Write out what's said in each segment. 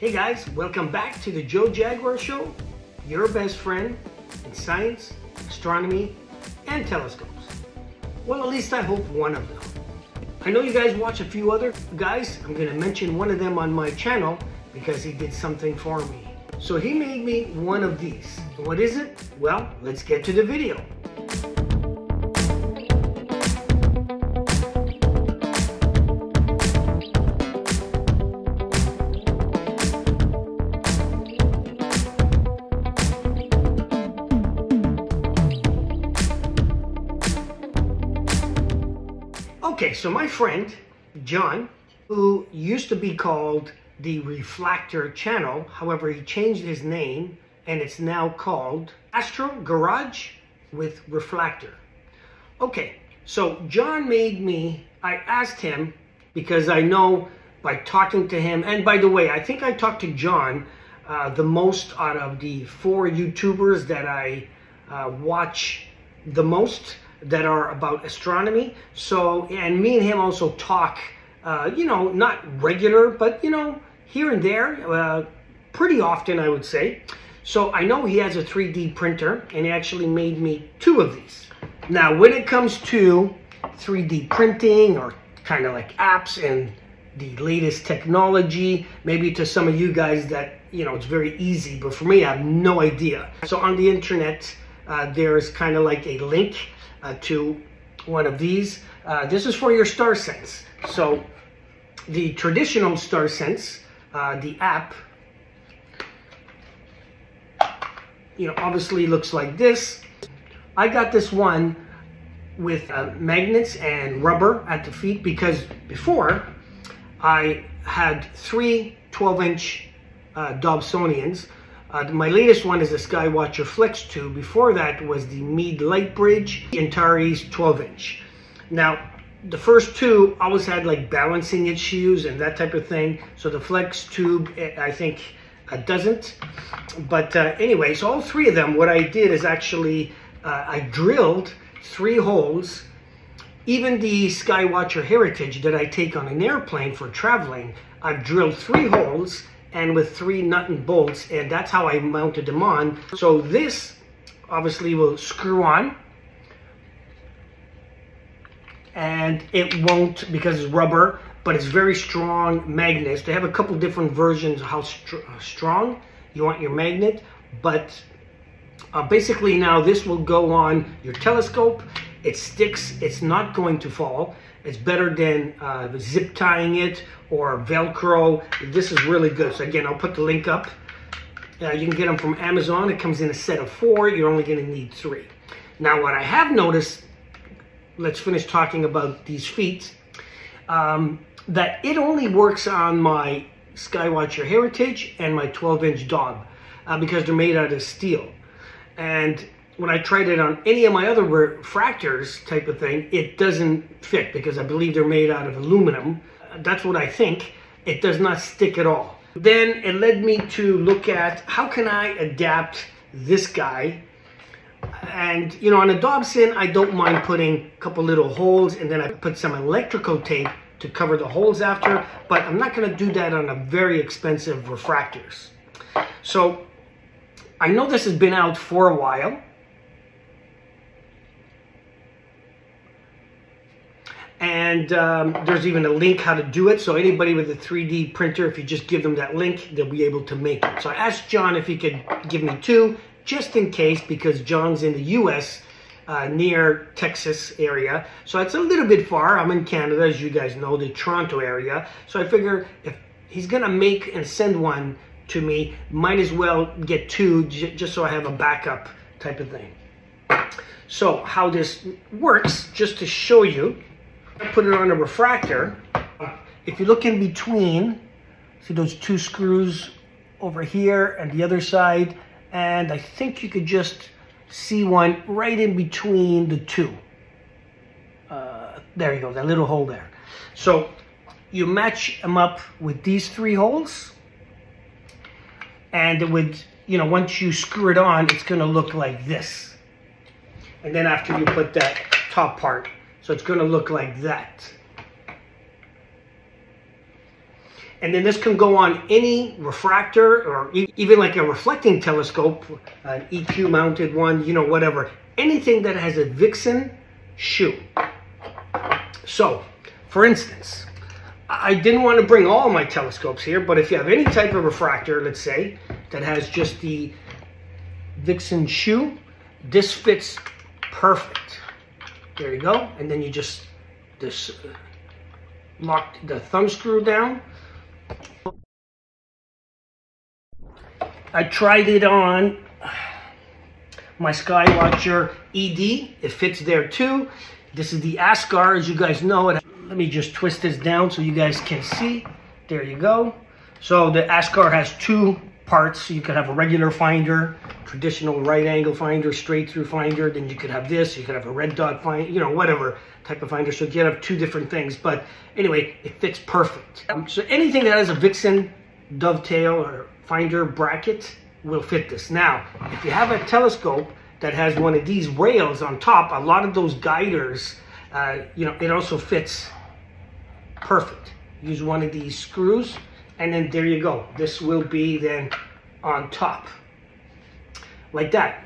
Hey guys, welcome back to the Joe Jaguar Show, your best friend in science, astronomy, and telescopes. Well, at least I hope one of them. I know you guys watch a few other guys. I'm gonna mention one of them on my channel because he did something for me. So he made me one of these. What is it? Well, let's get to the video. Okay, so my friend, John, who used to be called the Reflactor Channel, however, he changed his name and it's now called Astro Garage with Reflactor. Okay, so John made me, I asked him because I know by talking to him, and by the way, I think I talked to John uh, the most out of the four YouTubers that I uh, watch the most that are about astronomy. So, and me and him also talk, uh, you know, not regular, but you know, here and there, uh, pretty often, I would say. So I know he has a 3D printer, and he actually made me two of these. Now, when it comes to 3D printing or kind of like apps and the latest technology, maybe to some of you guys that, you know, it's very easy, but for me, I have no idea. So on the internet, uh, there's kind of like a link to one of these. Uh, this is for your star sense. So the traditional star sense, uh, the app, you know, obviously looks like this. I got this one with uh, magnets and rubber at the feet because before I had three 12 inch uh, Dobsonians uh, my latest one is the Skywatcher Flex 2. Before that was the Meade Lightbridge Antares 12 inch. Now, the first two always had like balancing issues and that type of thing. So the Flex Tube, eh, I think, uh, doesn't. But uh, anyway, so all three of them, what I did is actually, uh, I drilled three holes. Even the Skywatcher Heritage that I take on an airplane for traveling, I've drilled three holes and with three nut and bolts and that's how I mounted them on. So this obviously will screw on and it won't because it's rubber but it's very strong magnets. They have a couple different versions of how str strong you want your magnet but uh, basically now this will go on your telescope. It sticks, it's not going to fall. It's better than uh, zip tying it or Velcro. This is really good. So again, I'll put the link up. Uh, you can get them from Amazon. It comes in a set of four. You're only going to need three. Now, what I have noticed, let's finish talking about these feet, um, that it only works on my Skywatcher Heritage and my 12-inch Dob uh, because they're made out of steel. And when I tried it on any of my other refractors type of thing, it doesn't fit because I believe they're made out of aluminum. That's what I think. It does not stick at all. Then it led me to look at how can I adapt this guy and you know on a Dobson I don't mind putting a couple little holes and then I put some electrical tape to cover the holes after but I'm not going to do that on a very expensive refractors so I know this has been out for a while and um, there's even a link how to do it. So anybody with a 3D printer, if you just give them that link, they'll be able to make it. So I asked John if he could give me two, just in case, because John's in the U.S., uh, near Texas area. So it's a little bit far. I'm in Canada, as you guys know, the Toronto area. So I figure if he's gonna make and send one to me, might as well get two, just so I have a backup type of thing. So how this works, just to show you, put it on a refractor. If you look in between, see those two screws over here and the other side, and I think you could just see one right in between the two. Uh, there you go, that little hole there. So you match them up with these three holes, and with, you know, once you screw it on, it's gonna look like this. And then after you put that top part so it's going to look like that. And then this can go on any refractor or even like a reflecting telescope, an EQ mounted one, you know, whatever. Anything that has a Vixen shoe. So, for instance, I didn't want to bring all my telescopes here, but if you have any type of refractor, let's say, that has just the Vixen shoe, this fits perfect. There you go. And then you just this uh, lock the thumb screw down. I tried it on my Skywatcher ED. It fits there too. This is the Askar, as you guys know. It. Let me just twist this down so you guys can see. There you go. So the Askar has two parts. You could have a regular finder, traditional right angle finder, straight through finder. Then you could have this. You could have a red dot finder, you know, whatever type of finder. So you have two different things. But anyway, it fits perfect. Um, so anything that has a Vixen dovetail or finder bracket will fit this. Now, if you have a telescope that has one of these rails on top, a lot of those guiders, uh, you know, it also fits perfect. Use one of these screws and then there you go. This will be then on top like that.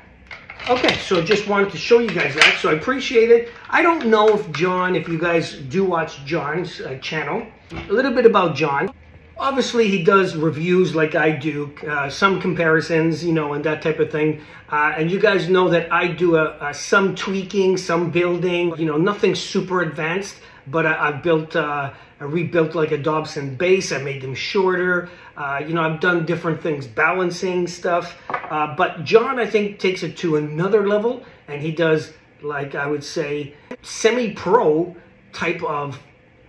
Okay, so just wanted to show you guys that. So I appreciate it. I don't know if John, if you guys do watch John's uh, channel, a little bit about John. Obviously, he does reviews like I do, uh, some comparisons, you know, and that type of thing. Uh, and you guys know that I do a, a, some tweaking, some building, you know, nothing super advanced, but I, have built, uh, I rebuilt like a Dobson base. I made them shorter. Uh, you know, I've done different things, balancing stuff. Uh, but John, I think, takes it to another level, and he does, like I would say, semi-pro type of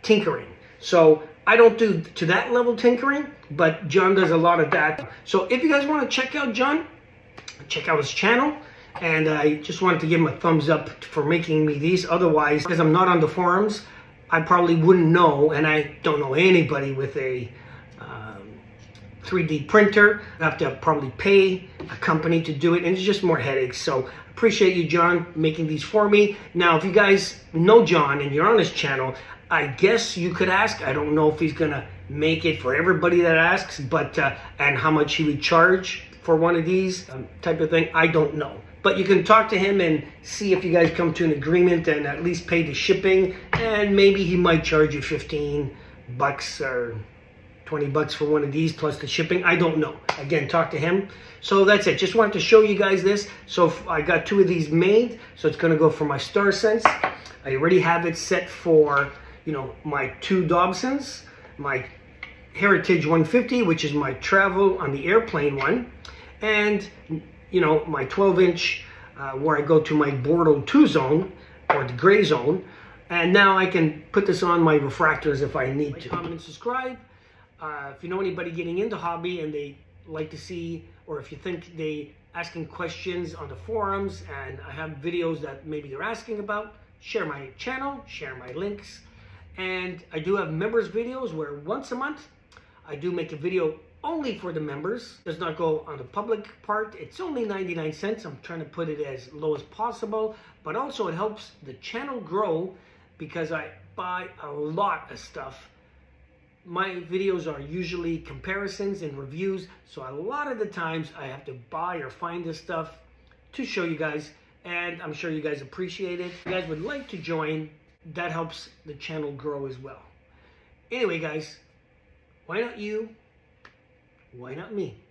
tinkering. So I don't do to that level tinkering, but John does a lot of that. So if you guys want to check out John, check out his channel. And I just wanted to give him a thumbs up for making me these. Otherwise, because I'm not on the forums, I probably wouldn't know, and I don't know anybody with a um, 3D printer. I have to probably pay a company to do it, and it's just more headaches. So appreciate you, John, making these for me. Now, if you guys know John and you're on his channel, I guess you could ask. I don't know if he's gonna make it for everybody that asks, but uh, and how much he would charge for one of these um, type of thing. I don't know. But you can talk to him and see if you guys come to an agreement and at least pay the shipping. And maybe he might charge you 15 bucks or 20 bucks for one of these plus the shipping. I don't know. Again, talk to him. So that's it. Just wanted to show you guys this. So I got two of these made. So it's going to go for my Star Sense. I already have it set for you know, my two Dobsons, my Heritage 150, which is my travel on the airplane one, and, you know, my 12 inch uh, where I go to my Bortle 2 zone, or the gray zone, and now I can put this on my refractors if I need to. Comment and subscribe. Uh, if you know anybody getting into hobby and they like to see, or if you think they asking questions on the forums and I have videos that maybe they're asking about, share my channel, share my links, and I do have members videos where once a month I do make a video only for the members. Does not go on the public part. It's only 99 cents. I'm trying to put it as low as possible. But also it helps the channel grow because I buy a lot of stuff. My videos are usually comparisons and reviews. So a lot of the times I have to buy or find this stuff to show you guys. And I'm sure you guys appreciate it. If you guys would like to join, that helps the channel grow as well. Anyway, guys, why not you? Why not me?